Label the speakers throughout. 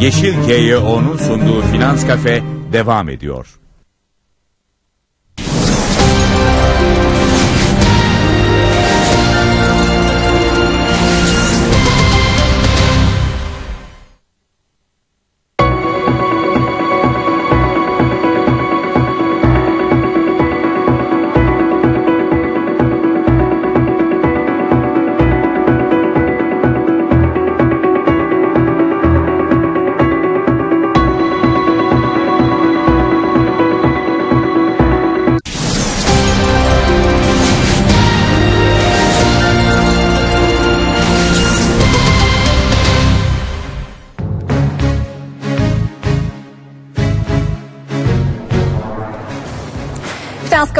Speaker 1: Yeşil G.'nin sunduğu Finans Kafe devam ediyor.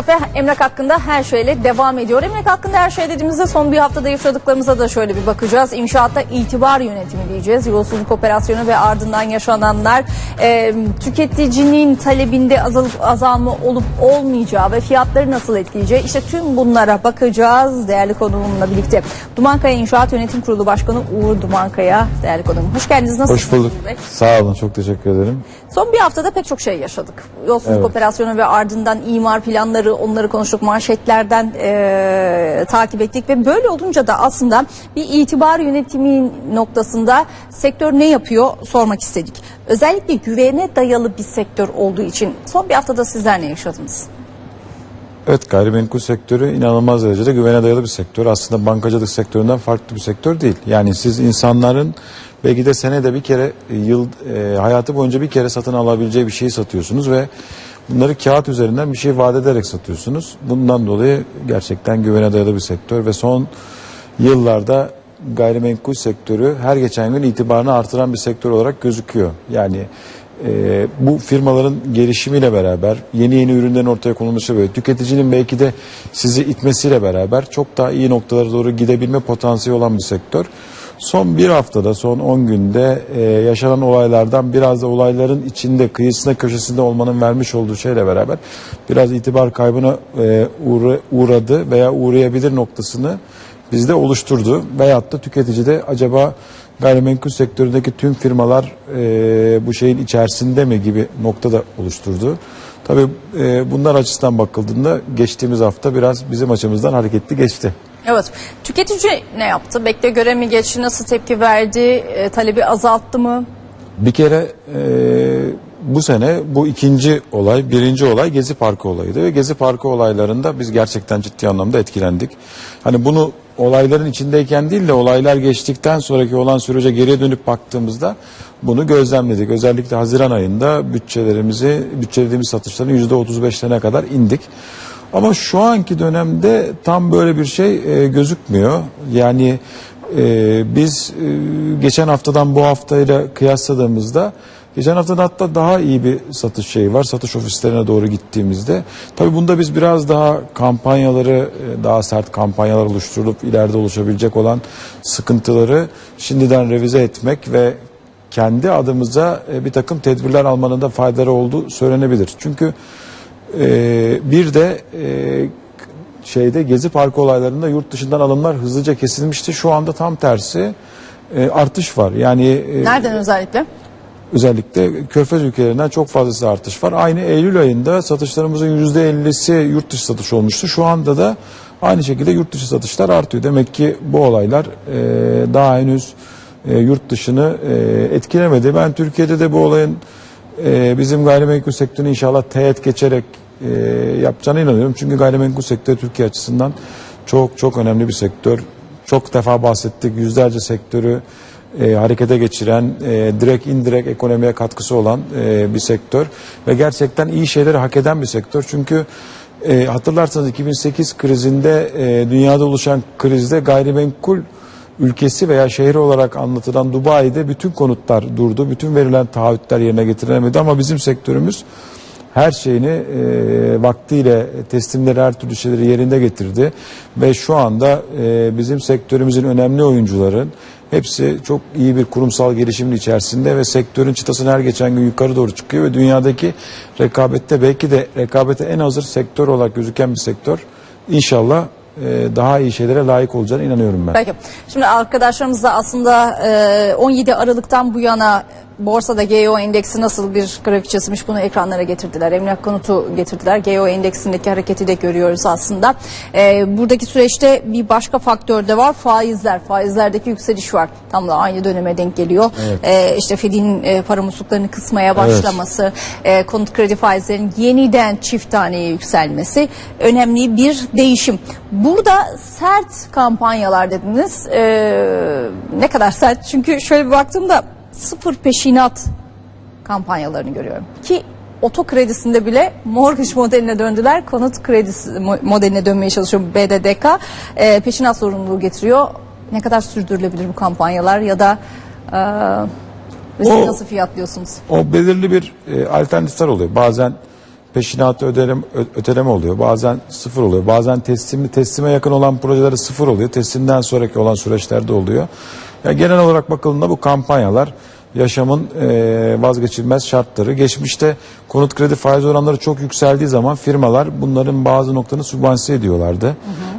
Speaker 2: Finans Kafe emlak hakkında her şeyle devam ediyor. Emlak hakkında her şey dediğimizde son bir haftada yaşadıklarımıza da şöyle bir bakacağız. İnşaatta itibar yönetimi diyeceğiz. Yolsuzluk operasyonu ve ardından yaşananlar e, tüketicinin talebinde azal, azalma olup olmayacağı ve fiyatları nasıl etkileyeceği işte tüm bunlara bakacağız değerli konuğumla birlikte. Dumankaya İnşaat Yönetim Kurulu Başkanı Uğur Dumankaya değerli konuğum. Hoş geldiniz. Nasılsınız?
Speaker 3: Hoş bulduk.
Speaker 2: Bey?
Speaker 3: Sağ olun çok teşekkür ederim.
Speaker 2: Son bir haftada pek çok şey yaşadık. Yolsuzluk
Speaker 3: Evet.
Speaker 2: operasyonu ve ardından imar planları onları konuştuk. Manşetlerden eee, takip ettik ve böyle olunca da aslında bir itibar yönetimi noktasında sektör ne yapıyor sormak istedik. Özellikle güvene dayalı bir sektör olduğu için son bir haftada sizler ne yaşadınız?
Speaker 3: Evet gayrimenkul sektörü inanılmaz derecede güvene dayalı bir sektör. Aslında bankacılık sektöründen farklı bir sektör değil. Yani siz insanların belki de senede bir kere e, yıl e, hayatı boyunca bir kere satın alabileceği bir şeyi satıyorsunuz ve bunları kağıt üzerinden bir şey vaat ederek satıyorsunuz. Bundan dolayı gerçekten güvene dayalı bir sektör ve son yıllarda gayrimenkul sektörü her geçen gün itibarını artıran bir sektör olarak gözüküyor. Yani e, bu firmaların gelişimiyle beraber yeni yeni ürünlerin ortaya konulması ve tüketicinin belki de sizi itmesiyle beraber çok daha iyi noktalara doğru gidebilme potansiyeli olan bir sektör. Son bir haftada, son 10 günde e, yaşanan olaylardan biraz da olayların içinde, kıyısında, köşesinde olmanın vermiş olduğu şeyle beraber biraz itibar kaybına e, uğra- uğradı veya uğrayabilir noktasını bizde oluşturdu. Veyahut da tüketici de acaba gayrimenkul sektöründeki tüm firmalar e, bu şeyin içerisinde mi gibi nokta da oluşturdu. Tabii e, bunlar açısından bakıldığında geçtiğimiz hafta biraz bizim açımızdan hareketli geçti.
Speaker 2: Evet. Tüketici ne yaptı? Bekle göre mi geçti? Nasıl tepki verdi? E, talebi azalttı mı?
Speaker 3: Bir kere e, bu sene bu ikinci olay, birinci olay Gezi Parkı olayıydı ve Gezi Parkı olaylarında biz gerçekten ciddi anlamda etkilendik. Hani bunu olayların içindeyken değil de olaylar geçtikten sonraki olan sürece geriye dönüp baktığımızda bunu gözlemledik. Özellikle Haziran ayında bütçelerimizi, bütçelediğimiz satışların %35'lerine kadar indik. Ama şu anki dönemde tam böyle bir şey e, gözükmüyor. Yani e, biz e, geçen haftadan bu haftayla kıyasladığımızda geçen haftada hatta daha iyi bir satış şeyi var. Satış ofislerine doğru gittiğimizde. Tabii bunda biz biraz daha kampanyaları e, daha sert kampanyalar oluşturup ileride oluşabilecek olan sıkıntıları şimdiden revize etmek ve kendi adımıza e, bir takım tedbirler almanın da faydaları olduğu söylenebilir. Çünkü ee, bir de e, şeyde Gezi Parkı olaylarında yurt dışından alımlar hızlıca kesilmişti. Şu anda tam tersi e, artış var. Yani e,
Speaker 2: Nereden özellikle?
Speaker 3: özellikle Körfez ülkelerinden çok fazlası artış var. Aynı Eylül ayında satışlarımızın %50'si yurt dışı satış olmuştu. Şu anda da aynı şekilde yurt dışı satışlar artıyor. Demek ki bu olaylar e, daha henüz e, yurt dışını e, etkilemedi. Ben Türkiye'de de bu olayın e, bizim gayrimenkul sektörünü inşallah teğet geçerek e, yapacağına inanıyorum. Çünkü gayrimenkul sektörü Türkiye açısından çok çok önemli bir sektör. Çok defa bahsettik. Yüzlerce sektörü e, harekete geçiren, e, direkt indirekt ekonomiye katkısı olan e, bir sektör ve gerçekten iyi şeyleri hak eden bir sektör. Çünkü e, hatırlarsanız 2008 krizinde e, dünyada oluşan krizde gayrimenkul ülkesi veya şehri olarak anlatılan Dubai'de bütün konutlar durdu. Bütün verilen taahhütler yerine getirilemedi ama bizim sektörümüz her şeyini e, vaktiyle teslimleri her türlü şeyleri yerinde getirdi. Ve şu anda e, bizim sektörümüzün önemli oyuncuların hepsi çok iyi bir kurumsal gelişimin içerisinde ve sektörün çıtasını her geçen gün yukarı doğru çıkıyor ve dünyadaki rekabette belki de rekabete en hazır sektör olarak gözüken bir sektör. İnşallah daha iyi şeylere layık olacağına inanıyorum ben.
Speaker 2: Peki. Şimdi arkadaşlarımız da aslında e, 17 Aralık'tan bu yana borsada GEO endeksi nasıl bir grafik çizmiş bunu ekranlara getirdiler. Emlak konutu getirdiler. GEO endeksindeki hareketi de görüyoruz aslında. E, buradaki süreçte bir başka faktör de var. Faizler. Faizlerdeki yükseliş var. Tam da aynı döneme denk geliyor. E, işte Fed'in e, para musluklarını kısmaya başlaması, e, konut kredi faizlerinin yeniden çift taneye yükselmesi önemli bir değişim. Burada sert kampanyalar dediniz. E, ne kadar sert? Çünkü şöyle bir baktığımda sıfır peşinat kampanyalarını görüyorum. Ki oto kredisinde bile mortgage modeline döndüler. Konut kredisi mo- modeline dönmeye çalışıyor BDDK. E, peşinat zorunluluğu getiriyor. Ne kadar sürdürülebilir bu kampanyalar ya da e,
Speaker 3: O-
Speaker 2: nasıl fiyatlıyorsunuz?
Speaker 3: O belirli bir e, alternatifler oluyor. Bazen peşinatı ödeleme, ö- öteleme oluyor. Bazen sıfır oluyor. Bazen teslimi teslime yakın olan projeleri sıfır oluyor. Teslimden sonraki olan süreçlerde oluyor. Ya genel olarak bakıldığında bu kampanyalar yaşamın e, vazgeçilmez şartları. Geçmişte konut kredi faiz oranları çok yükseldiği zaman firmalar bunların bazı noktalarını sübvanse ediyorlardı.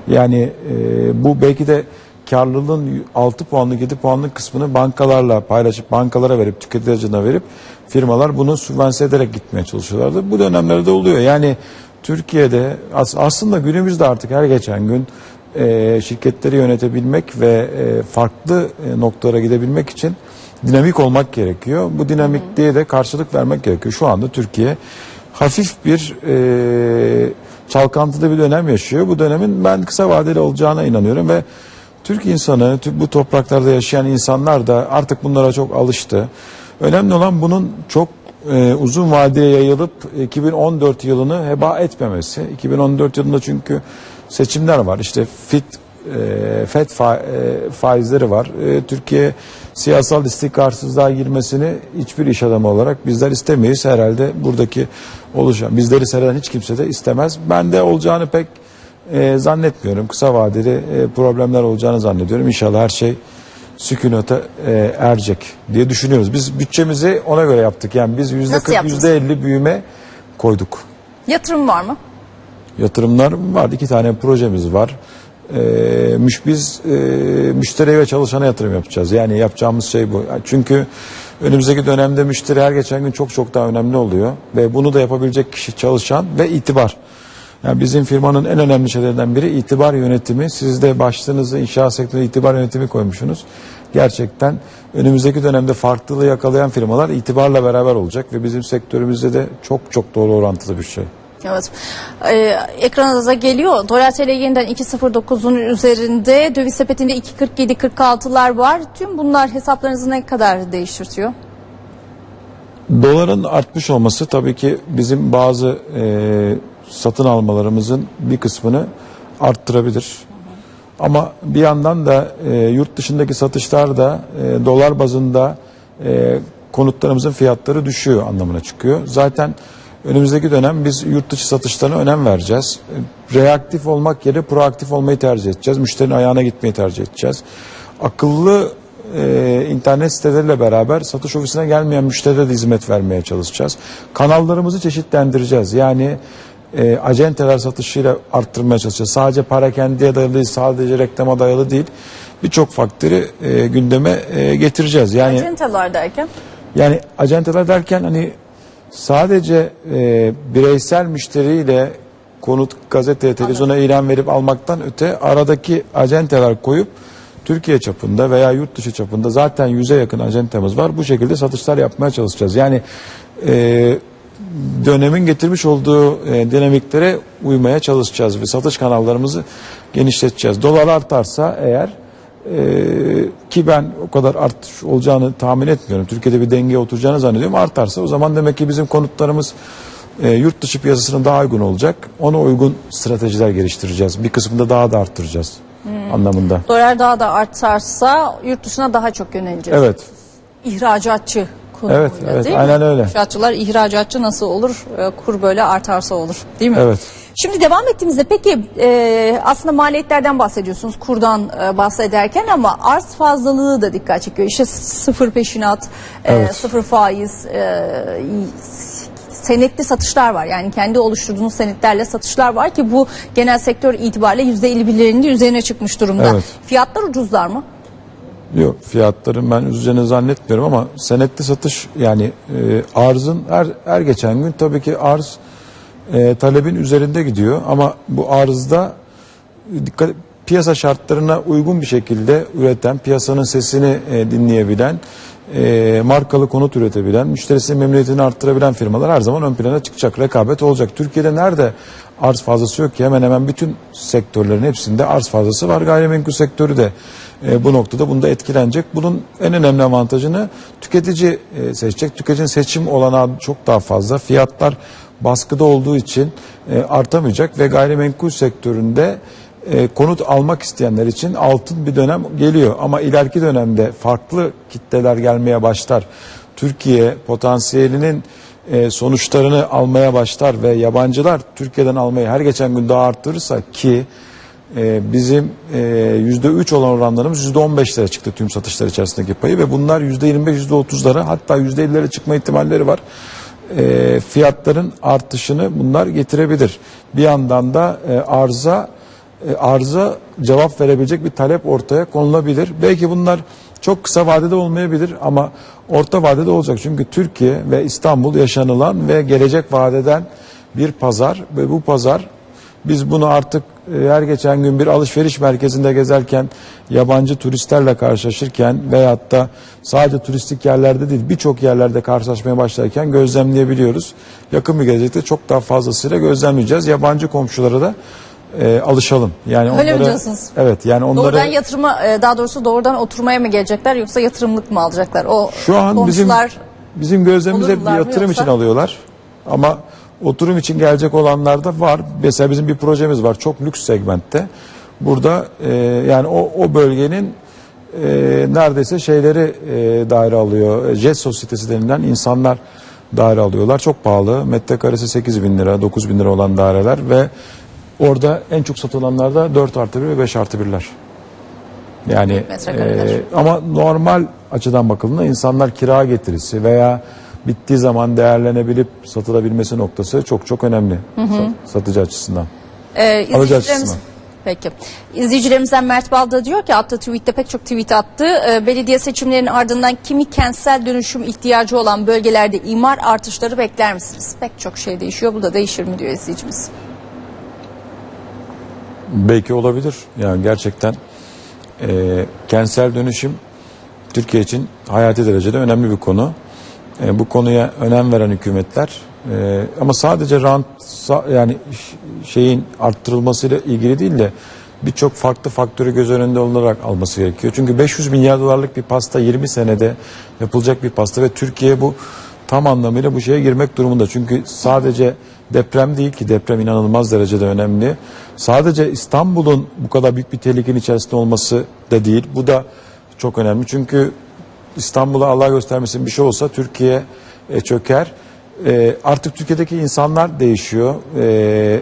Speaker 3: Yani e, bu belki de karlılığın 6 puanlık 7 puanlık kısmını bankalarla paylaşıp bankalara verip tüketici verip firmalar bunu sübvanse ederek gitmeye çalışıyorlardı. Bu dönemlerde oluyor. Yani Türkiye'de as- aslında günümüzde artık her geçen gün e, şirketleri yönetebilmek ve e, farklı e, noktalara gidebilmek için dinamik olmak gerekiyor. Bu dinamikliğe de karşılık vermek gerekiyor. Şu anda Türkiye hafif bir e, çalkantılı bir dönem yaşıyor. Bu dönemin ben kısa vadeli olacağına inanıyorum ve Türk insanı, bu topraklarda yaşayan insanlar da artık bunlara çok alıştı. Önemli olan bunun çok e, uzun vadeye yayılıp 2014 yılını heba etmemesi. 2014 yılında çünkü seçimler var. İşte FIT, e, FED fa- e, faizleri var. E, Türkiye siyasal istikrarsızlığa girmesini hiçbir iş adamı olarak bizler istemeyiz. Herhalde buradaki oluşan, bizleri seyreden hiç kimse de istemez. Ben de olacağını pek e, zannetmiyorum. Kısa vadeli e, problemler olacağını zannediyorum. İnşallah her şey sükunete e, erecek diye düşünüyoruz. Biz bütçemizi ona göre yaptık. Yani biz yüzde
Speaker 2: Nasıl
Speaker 3: 40,
Speaker 2: yaptınız?
Speaker 3: yüzde 50 büyüme koyduk.
Speaker 2: Yatırım var mı?
Speaker 3: Yatırımlar var. İki tane projemiz var. E, müş, biz e, müşteriye ve çalışana yatırım yapacağız. Yani yapacağımız şey bu. Çünkü önümüzdeki dönemde müşteri her geçen gün çok çok daha önemli oluyor. Ve bunu da yapabilecek kişi çalışan ve itibar. Yani bizim firmanın en önemli şeylerinden biri itibar yönetimi. Siz de başlığınızı inşaat sektörüne itibar yönetimi koymuşsunuz. Gerçekten önümüzdeki dönemde farklılığı yakalayan firmalar itibarla beraber olacak ve bizim sektörümüzde de çok çok doğru orantılı bir şey.
Speaker 2: Evet. Ee, ekranınıza geliyor. Dolar TL yeniden 2.09'un üzerinde. Döviz sepetinde 2.47-46'lar var. Tüm bunlar hesaplarınızı ne kadar değiştirtiyor?
Speaker 3: Doların artmış olması tabii ki bizim bazı e, satın almalarımızın bir kısmını arttırabilir. Ama bir yandan da e, yurt dışındaki satışlar da e, dolar bazında e, konutlarımızın fiyatları düşüyor anlamına çıkıyor. Zaten önümüzdeki dönem biz yurt dışı satışlarına önem vereceğiz. Reaktif olmak yerine proaktif olmayı tercih edeceğiz. Müşterinin ayağına gitmeyi tercih edeceğiz. Akıllı e, internet siteleriyle beraber satış ofisine gelmeyen müşterilere de hizmet vermeye çalışacağız. Kanallarımızı çeşitlendireceğiz. Yani e, acenteler satışıyla arttırmaya çalışacağız. Sadece para kendiye dayalı değil, sadece reklama dayalı değil. Birçok faktörü e, gündeme e, getireceğiz. Yani
Speaker 2: Acenteler derken?
Speaker 3: yani acenteler derken hani sadece e, bireysel müşteriyle konut, gazete, televizyona ilan verip almaktan öte aradaki acenteler koyup Türkiye çapında veya yurt dışı çapında zaten yüze yakın acentemiz var. Bu şekilde satışlar yapmaya çalışacağız. Yani e, dönemin getirmiş olduğu e, dinamiklere uymaya çalışacağız ve satış kanallarımızı genişleteceğiz. Dolar artarsa eğer ki ben o kadar artış olacağını tahmin etmiyorum. Türkiye'de bir dengeye oturacağını zannediyorum. Artarsa o zaman demek ki bizim konutlarımız e, yurt dışı piyasasına daha uygun olacak. Ona uygun stratejiler geliştireceğiz. Bir kısmında daha da arttıracağız anlamında.
Speaker 2: Dolar daha da artarsa yurt dışına daha çok yöneleceğiz.
Speaker 3: Evet.
Speaker 2: İhracatçı konumuyla
Speaker 3: Evet, evet,
Speaker 2: değil mi?
Speaker 3: aynen öyle.
Speaker 2: İhracatçılar ihracatçı nasıl olur? Ee, Kur böyle artarsa olur değil mi?
Speaker 3: Evet.
Speaker 2: Şimdi devam ettiğimizde peki e, aslında maliyetlerden bahsediyorsunuz kurdan e, bahsederken ama arz fazlalığı da dikkat çekiyor. İşte sıfır peşinat, e,
Speaker 3: Evet.
Speaker 2: sıfır faiz, e, senetli satışlar var. Yani kendi oluşturduğunuz senetlerle satışlar var ki bu genel sektör itibariyle %51'lerin de üzerine çıkmış durumda.
Speaker 3: Evet.
Speaker 2: Fiyatlar ucuzlar mı?
Speaker 3: Yok fiyatların ben üzerine zannetmiyorum ama senetli satış yani e, arzın her, her geçen gün tabii ki arz e, talebin üzerinde gidiyor ama bu arzda e, dikkat piyasa şartlarına uygun bir şekilde üreten, piyasanın sesini e, dinleyebilen, e, markalı konut üretebilen, müşterisinin memnuniyetini arttırabilen firmalar her zaman ön plana çıkacak. Rekabet olacak. Türkiye'de nerede arz fazlası yok ki hemen hemen bütün sektörlerin hepsinde arz fazlası var. Gayrimenkul sektörü de e, bu noktada bunda etkilenecek. Bunun en önemli avantajını tüketici e, seçecek. Tüketicinin seçim olanağı çok daha fazla. Fiyatlar baskıda olduğu için e, artamayacak ve gayrimenkul sektöründe e, konut almak isteyenler için altın bir dönem geliyor. Ama ileriki dönemde farklı kitleler gelmeye başlar. Türkiye potansiyelinin e, sonuçlarını almaya başlar ve yabancılar Türkiye'den almayı her geçen gün daha arttırırsa ki e, bizim e, yüzde üç olan oranlarımız yüzde on beşlere çıktı tüm satışlar içerisindeki payı ve bunlar yüzde yirmi beş yüzde otuzlara hatta yüzde ellilere çıkma ihtimalleri var. E, fiyatların artışını bunlar getirebilir. Bir yandan da e, arza e, arıza cevap verebilecek bir talep ortaya konulabilir. Belki bunlar çok kısa vadede olmayabilir ama orta vadede olacak. Çünkü Türkiye ve İstanbul yaşanılan ve gelecek vadeden bir pazar ve bu pazar biz bunu artık e, her geçen gün bir alışveriş merkezinde gezerken yabancı turistlerle karşılaşırken veyahut da sadece turistik yerlerde değil birçok yerlerde karşılaşmaya başlarken gözlemleyebiliyoruz. Yakın bir gelecekte çok daha fazlasıyla gözlemleyeceğiz. Yabancı komşulara da e, alışalım. Yani
Speaker 2: Öyle mi
Speaker 3: onlara,
Speaker 2: diyorsunuz?
Speaker 3: Evet yani onlara
Speaker 2: Doğrudan yatırıma e, daha doğrusu doğrudan oturmaya mı gelecekler yoksa yatırımlık mı alacaklar? O
Speaker 3: şu an bizim
Speaker 2: komşular
Speaker 3: bizim gözlemimiz hep yatırım
Speaker 2: yoksa?
Speaker 3: için alıyorlar. Ama oturum için gelecek olanlar da var. Mesela bizim bir projemiz var çok lüks segmentte. Burada e, yani o, o bölgenin e, neredeyse şeyleri e, daire alıyor. Jet sosyetesi denilen insanlar daire alıyorlar. Çok pahalı. Metrekaresi 8 bin lira, 9 bin lira olan daireler ve orada en çok satılanlar da 4 artı 1 ve 5 artı 1'ler. Yani e, ama normal açıdan bakıldığında insanlar kira getirisi veya bittiği zaman değerlenebilip satılabilmesi noktası çok çok önemli sa- satıcı açısından.
Speaker 2: Ee, izleyicilerimiz-
Speaker 3: açısından.
Speaker 2: Peki. İzleyicilerimizden Mert Balda diyor ki attığı tweette pek çok tweet attı. Ee, belediye seçimlerinin ardından kimi kentsel dönüşüm ihtiyacı olan bölgelerde imar artışları bekler misiniz? Pek çok şey değişiyor. Bu da değişir mi diyor izleyicimiz.
Speaker 3: Belki olabilir. Yani gerçekten e, kentsel dönüşüm Türkiye için hayati derecede önemli bir konu. E, bu konuya önem veren hükümetler e, ama sadece rant yani şeyin arttırılmasıyla ilgili değil de birçok farklı faktörü göz önünde olarak alması gerekiyor. Çünkü 500 milyar dolarlık bir pasta 20 senede yapılacak bir pasta ve Türkiye bu tam anlamıyla bu şeye girmek durumunda. Çünkü sadece deprem değil ki deprem inanılmaz derecede önemli. Sadece İstanbul'un bu kadar büyük bir tehlikenin içerisinde olması da değil. Bu da çok önemli. Çünkü İstanbul'a Allah göstermesin bir şey olsa Türkiye e, çöker. E, artık Türkiye'deki insanlar değişiyor. E,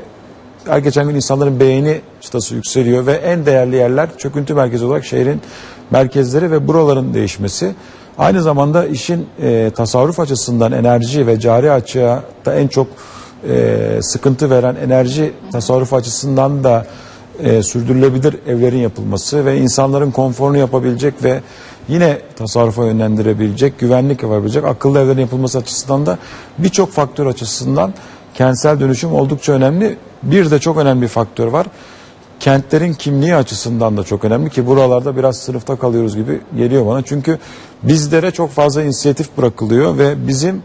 Speaker 3: her geçen gün insanların beğeni çıtası yükseliyor ve en değerli yerler çöküntü merkezi olarak şehrin merkezleri ve buraların değişmesi. Aynı zamanda işin e, tasarruf açısından enerji ve cari açığa da en çok e, sıkıntı veren enerji tasarruf açısından da e, sürdürülebilir evlerin yapılması ve insanların konforunu yapabilecek ve yine tasarrufa yönlendirebilecek, güvenlik yapabilecek akıllı evlerin yapılması açısından da birçok faktör açısından kentsel dönüşüm oldukça önemli. Bir de çok önemli bir faktör var. Kentlerin kimliği açısından da çok önemli ki buralarda biraz sınıfta kalıyoruz gibi geliyor bana. Çünkü bizlere çok fazla inisiyatif bırakılıyor ve bizim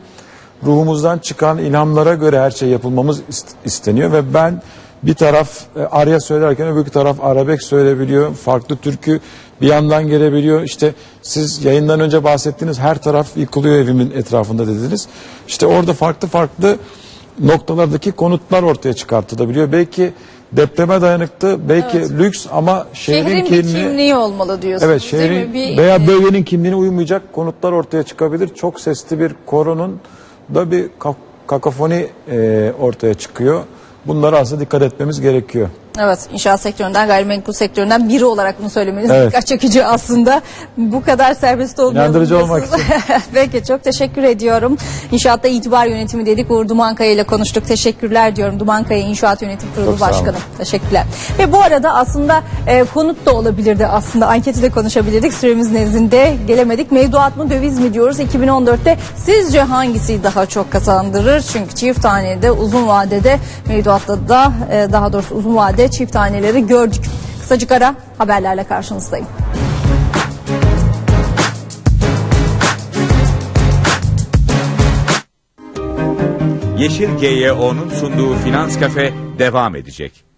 Speaker 3: ruhumuzdan çıkan ilhamlara göre her şey yapılmamız ist- isteniyor ve ben bir taraf e, arya söylerken öbür taraf arabek söyleyebiliyor. Farklı türkü bir yandan gelebiliyor. İşte siz yayından önce bahsettiğiniz her taraf yıkılıyor evimin etrafında dediniz. İşte orada farklı farklı noktalardaki konutlar ortaya çıkartılabiliyor. Belki depreme dayanıklı, belki lüks ama şehrin,
Speaker 2: Şehrin
Speaker 3: kimliği-
Speaker 2: kimliği olmalı diyorsunuz.
Speaker 3: Evet şehrin?
Speaker 2: Bir,
Speaker 3: veya bölgenin kimliğine uymayacak konutlar ortaya çıkabilir. Çok sesli bir koronun da bir ka- kakafoni e, ortaya çıkıyor. Bunlara aslında dikkat etmemiz gerekiyor.
Speaker 2: Evet inşaat sektöründen gayrimenkul sektöründen biri olarak bunu söylemeniz
Speaker 3: Evet.
Speaker 2: dikkat çekici aslında. Bu kadar serbest olmayalım.
Speaker 3: İnandırıcı olmak
Speaker 2: diyorsunuz. Peki çok teşekkür ediyorum. İnşaatta itibar yönetimi dedik. Uğur Dumankaya ile konuştuk. Teşekkürler diyorum. Dumankaya İnşaat Yönetim Kurulu
Speaker 3: Çok.
Speaker 2: Başkanı. Teşekkürler. Ve bu arada aslında e, konut da olabilirdi aslında. Anketi de konuşabilirdik. Süremiz nezdinde gelemedik. Mevduat mı döviz mi diyoruz 2014'te. Sizce hangisi daha çok kazandırır? Çünkü çift tanede uzun vadede mevduatta da e, daha doğrusu uzun vade çift taneleri gördük. Kısacık ara haberlerle karşınızdayım.
Speaker 1: Yeşil GYO'nun sunduğu Finans Kafe devam edecek.